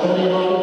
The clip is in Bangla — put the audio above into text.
Paweł Poczta Torinon,